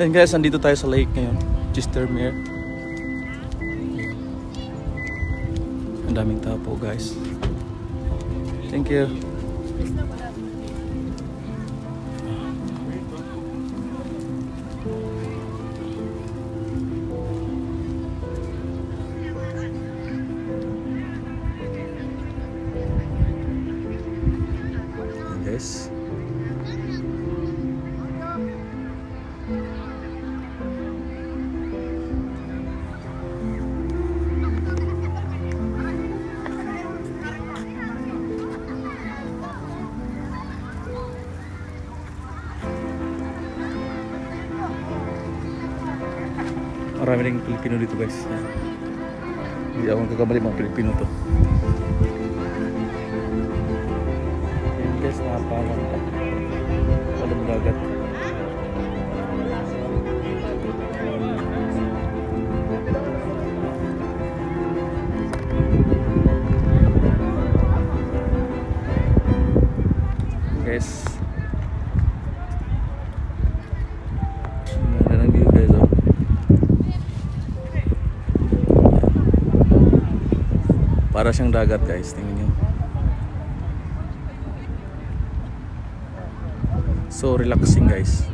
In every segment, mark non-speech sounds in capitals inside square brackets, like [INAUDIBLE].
And guys, andito tayo sa lake ngayon. Chestermere. Ang daming tao po guys. Thank you. Marami rin Pilipino dito guys. Ayan. Hindi ako nagkakamali mga Pilipino to. Ayan guys, nakapawang Walang dagat. Guys. Para siyang dagat guys, tingnan nyo. So relaxing guys.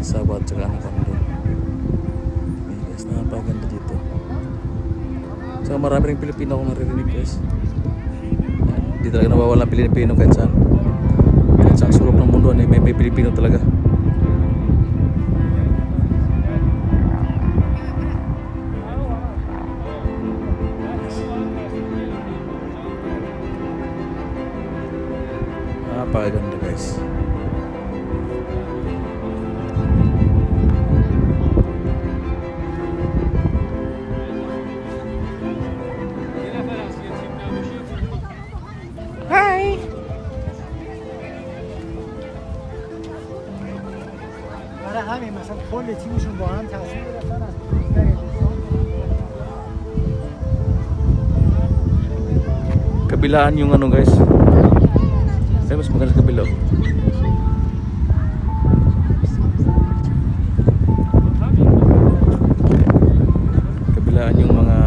Sabat tsaka ano kami guys, napakaganda dito. So marami rin Pilipino akong naririnig guys. Ayan, Di talaga nawawala Pilipino kahit saan. Pilipino talaga. همین مثلا کل تیمشون با هم تصمیم گرفتن از 15 دوستان Kabilaan yung ano guys. Saya mas maganda sa kabila. Kabilaan yung mga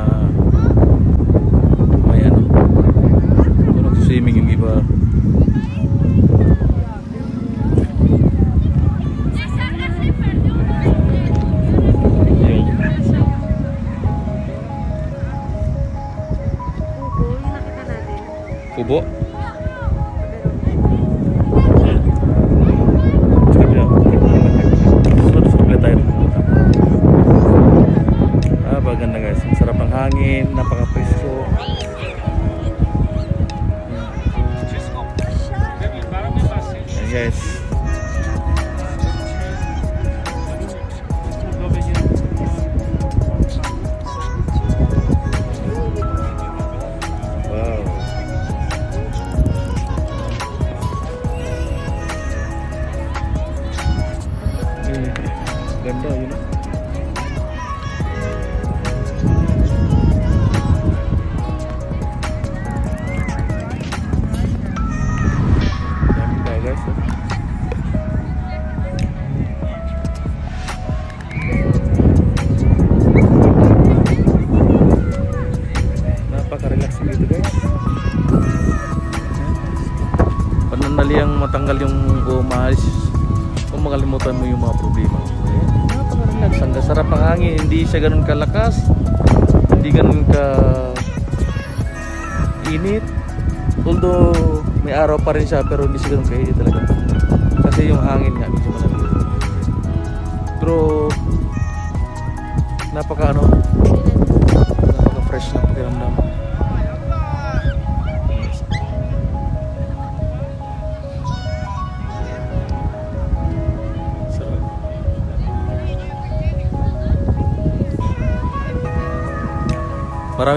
matanggal yung umalis kung makalimutan mo yung mga problema. Eh, napaka-relax. Ang sarap ng hangin. Hindi siya ganun kalakas. Hindi ganun ka init. Although may araw pa rin siya pero hindi siya ganun kainit talaga. Kasi yung hangin nga medyo malamig. Pero napaka ano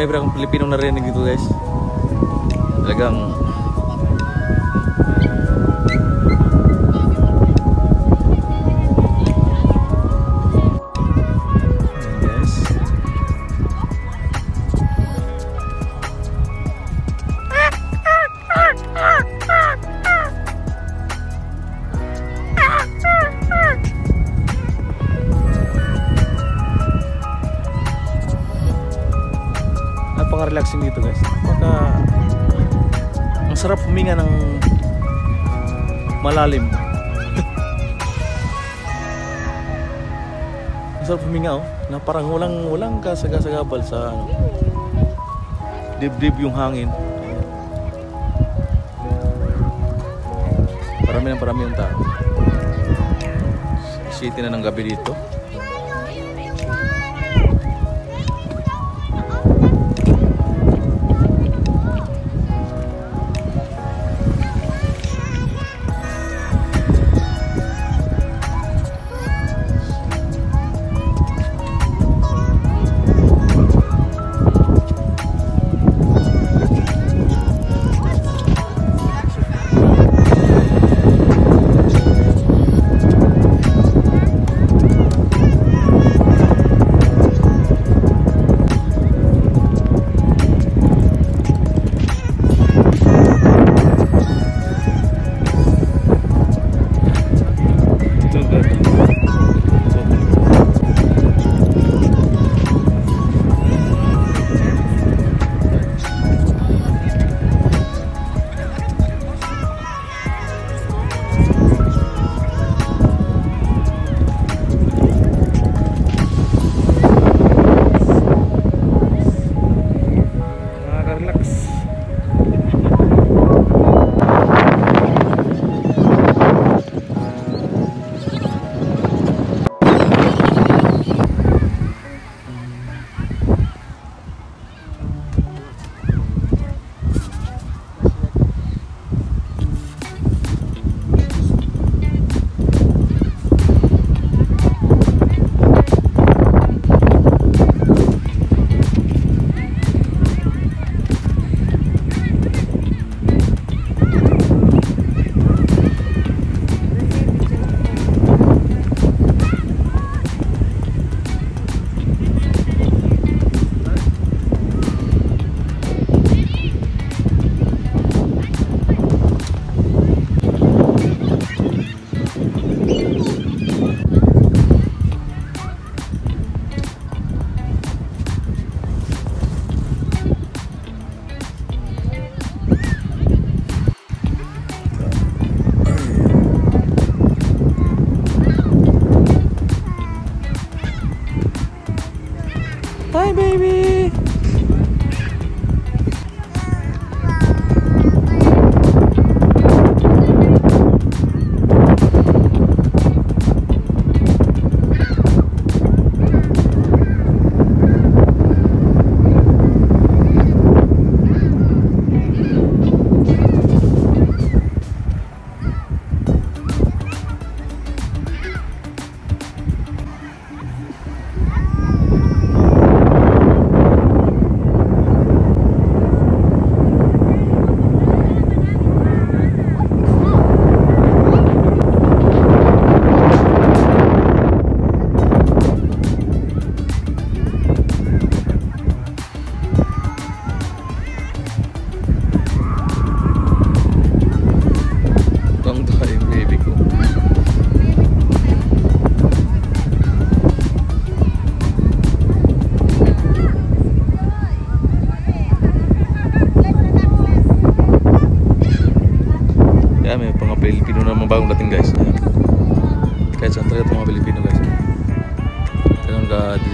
Marami pa akong Pilipino narinig dito guys. Talagang napaka-relaxing dito guys. Napaka ang sarap huminga ng malalim. [LAUGHS] ang sarap huminga oh. Na parang walang walang kasagasagabal sa ano. Dibdib yung hangin. Parami ng parami yung tao. City na ng gabi dito.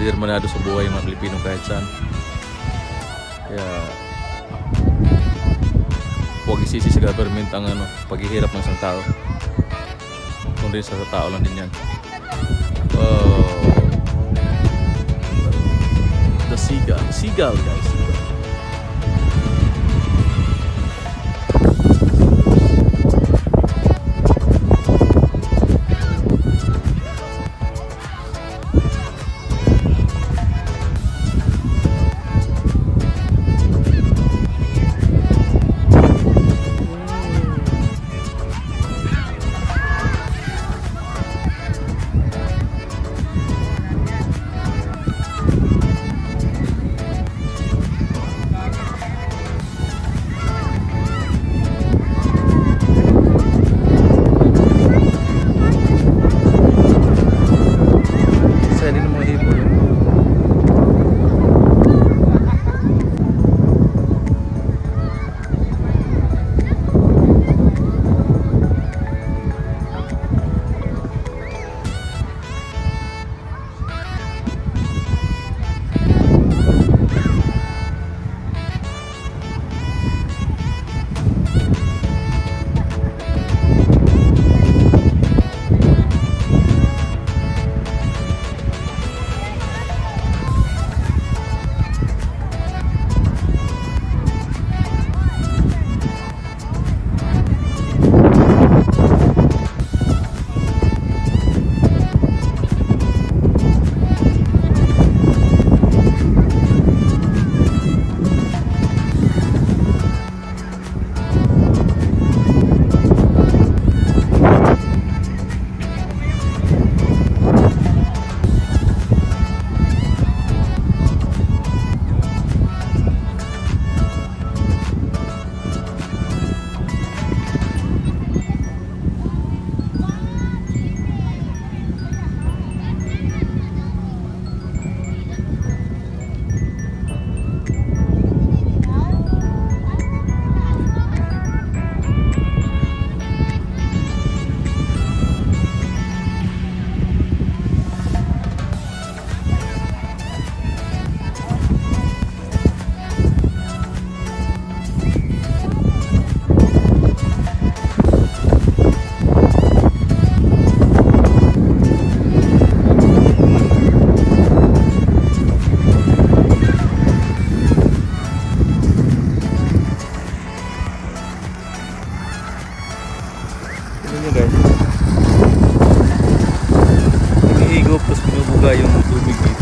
Determinado sa buhay yung mga Pilipino kahit saan. Kaya huwag isisi sa government ang ano, paghihirap ng isang tao. Kundi sa tao lang din yan. Oh. The seagull. Seagull guys. Seagull.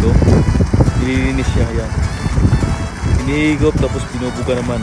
dito nililinis siya yan inihigop tapos binubuga naman.